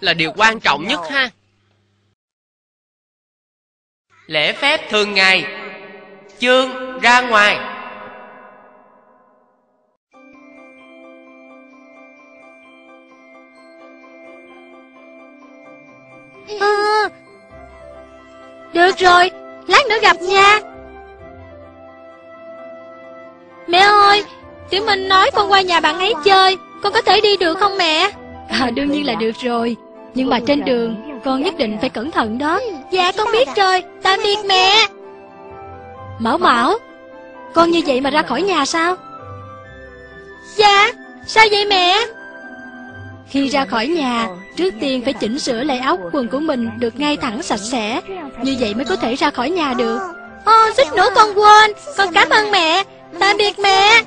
là điều quan trọng nhất ha lễ phép thường ngày chương ra ngoài Ừ. Được rồi, lát nữa gặp nha. Mẹ ơi, Tiểu Minh nói con qua nhà bạn ấy chơi, con có thể đi được không mẹ? À, đương nhiên là được rồi. Nhưng mà trên đường, con nhất định phải cẩn thận đó. Dạ, con biết rồi. Tạm biệt mẹ. Mão Mão, con như vậy mà ra khỏi nhà sao? Dạ, sao vậy mẹ? Khi ra khỏi nhà, trước tiên phải chỉnh sửa lại áo quần của mình được ngay thẳng sạch sẽ. Như vậy mới có thể ra khỏi nhà được. Ồ, suýt nữa con quên. Con cảm ơn mẹ. Tạm biệt mẹ.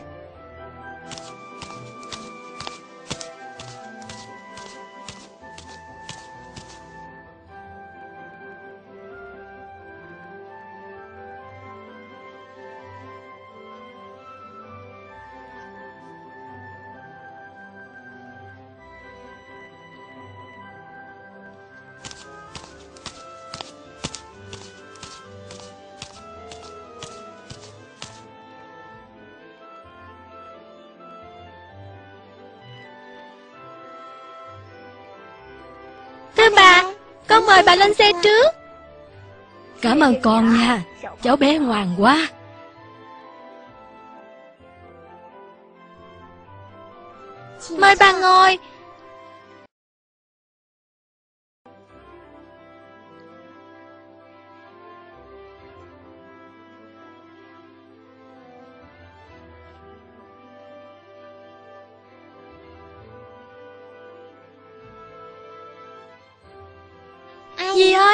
Thưa bà, con mời bà lên xe trước. Cảm ơn con nha, cháu bé ngoan quá. Mời bà ngồi.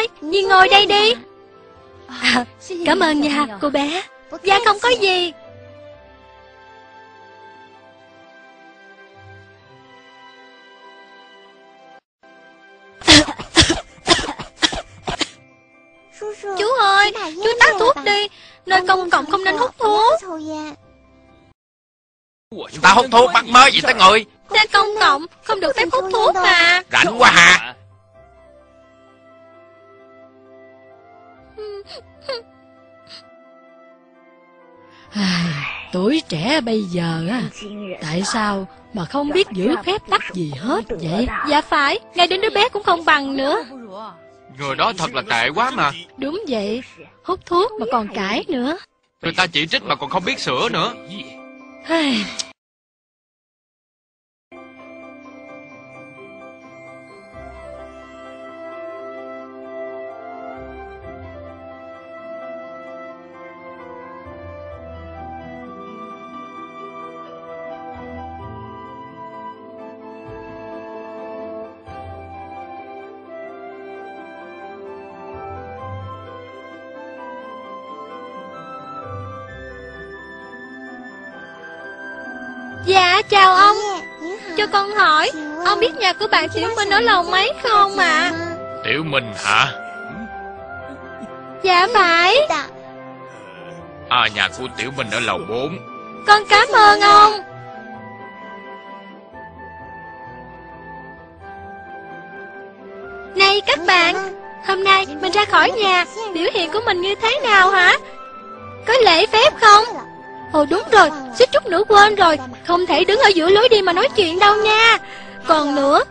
Ơi, dì ngồi đây đi. À, cảm ơn nha, cô bé. Dạ không có gì. Chú ơi, chú tắt thuốc đi. Nơi công cộng không nên hút thuốc. Ta hút thuốc bắt mới gì tới ngồi Nơi công cộng không được phép hút thuốc mà. Rảnh quá hả tuổi trẻ bây giờ á Tại sao mà không biết giữ phép tắc gì hết vậy? Dạ phải, ngay đến đứa bé cũng không bằng nữa. Người đó thật là tệ quá mà. Đúng vậy Hút thuốc mà còn cãi nữa. Người ta chỉ trích mà còn không biết sửa nữa Dạ, chào ông. Cho con hỏi, ông biết nhà của bạn Tiểu Minh ở lầu mấy không ạ? Tiểu Minh hả Dạ phải, À nhà của Tiểu Minh ở lầu 4 con cảm ơn ông. Này các bạn, hôm nay mình ra khỏi nhà, biểu hiện của mình như thế nào hả? Có lễ phép không? Ồ đúng rồi, suýt chút nữa quên rồi, không thể đứng ở giữa lối đi mà nói chuyện đâu nha. Còn nữa,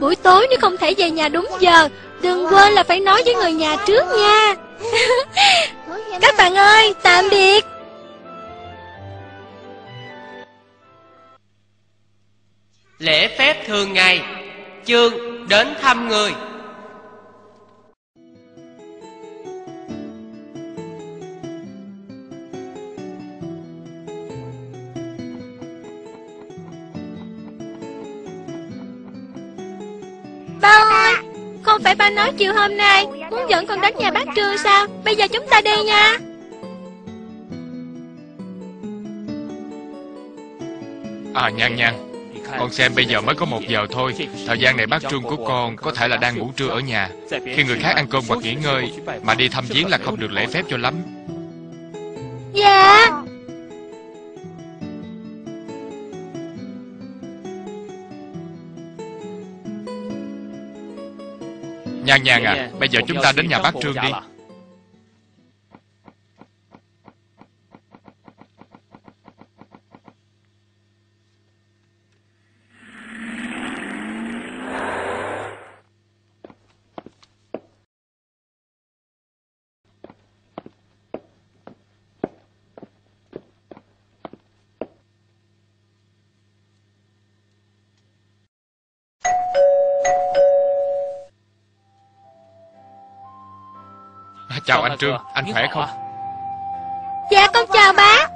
buổi tối nếu không thể về nhà đúng giờ, đừng quên là phải nói với người nhà trước nha. Các bạn ơi, tạm biệt. lễ phép thường ngày chương đến thăm người không phải ba nói chiều hôm nay muốn dẫn con đến nhà bác Trương sao? Bây giờ chúng ta đi nha. À nhan nhan Con xem bây giờ mới có một giờ thôi Thời gian này bác Trương của con có thể là đang ngủ trưa ở nhà Khi người khác ăn cơm hoặc nghỉ ngơi Mà đi thăm viếng là không được lễ phép cho lắm Dạ. Nhan Nhan à Bây giờ chúng ta đến nhà bác Trương đi Chào anh Trương. Anh khỏe không? Dạ con chào bác.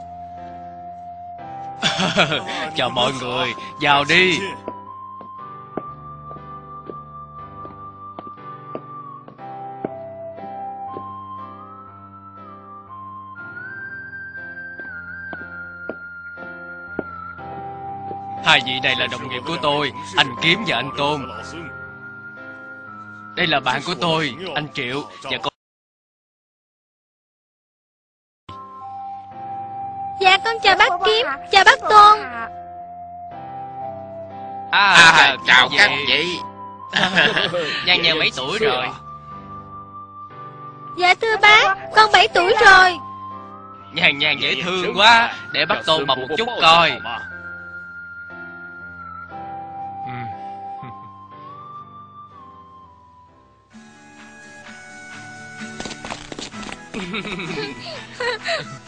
Chào mọi người. Vào đi. Hai vị này là đồng nghiệp của tôi Anh Kiếm và anh Tôn. Đây là bạn của tôi Anh Triệu và con chào bác Kiếm Chào bác Tôn. À, À chào các vị. Nhan Nhan mấy tuổi rồi? Dạ thưa bác Con 7 tuổi rồi. Nhan Nhan dễ thương quá. Để bắt Tôn bọc một chút coi. ừ.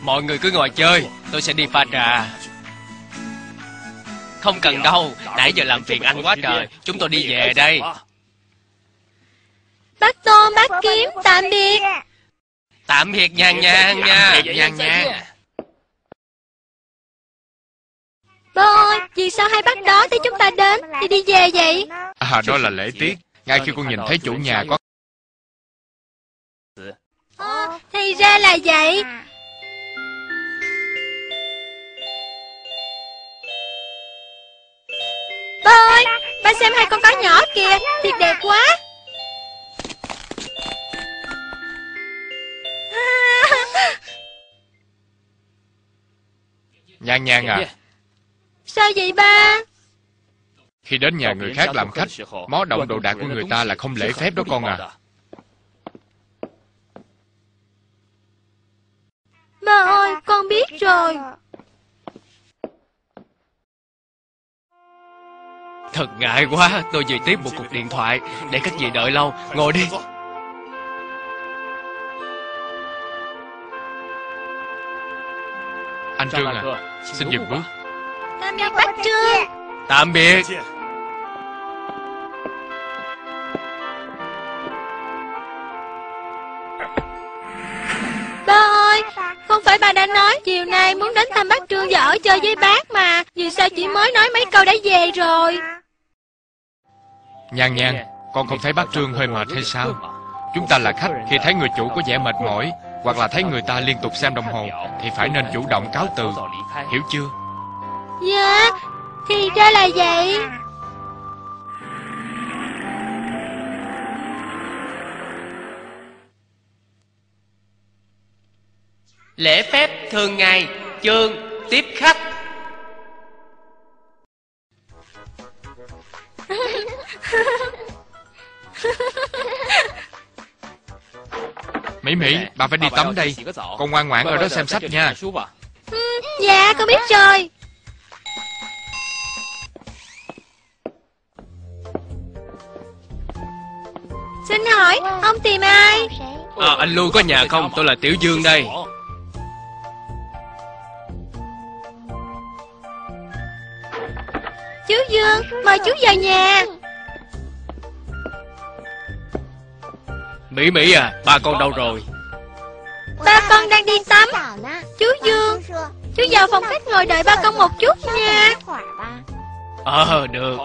Mọi người cứ ngồi chơi Tôi sẽ đi pha trà. Không cần đâu Nãy giờ làm phiền anh quá trời Chúng tôi đi về đây. Bác Tôn bác Kiếm Tạm biệt. Tạm biệt Nhan Nhan nha Nhan Nhan. Bố ơi Vì sao hai bác đó thấy chúng ta đến? Thì đi về vậy. À đó là lễ tiết. Ngay khi con nhìn thấy chủ nhà có Ồ, Thì ra là vậy. Ba ơi Ba xem hai con cá nhỏ kìa Thiệt đẹp quá. Nhan Nhan à. Sao vậy ba? Khi đến nhà người khác làm khách Mó động đồ đạc của người ta là không lễ phép đó con à Ba ơi con biết rồi. Thật ngại quá Tôi vừa tiếp một cuộc điện thoại. Để các vị đợi lâu Ngồi đi. Anh Trương à Xin dừng bước. Tạm biệt bác Trương. Tạm biệt Không phải bà đã nói Chiều nay muốn đến thăm bác Trương và ở chơi với bác mà. Vì sao chỉ mới nói mấy câu đã về rồi? Nhan Nhan Con không thấy bác Trương hơi mệt hay sao? Chúng ta là khách Khi thấy người chủ có vẻ mệt mỏi Hoặc là thấy người ta liên tục xem đồng hồ Thì phải nên chủ động cáo từ. Hiểu chưa? Dạ Thì ra là vậy Lễ phép thường ngày Chương tiếp khách. Mỹ Mỹ Bà phải đi tắm đây. Con ngoan ngoãn ở đó xem sách nha. Dạ con biết rồi. Xin hỏi Ông tìm ai? À, Anh Lưu có nhà không? Tôi là Tiểu Dương đây vào nhà. Mỹ Mỹ à Ba con đâu rồi? Ba con đang đi tắm. Chú Dương. Chú vào phòng khách ngồi đợi ba con một chút nha. Ờ được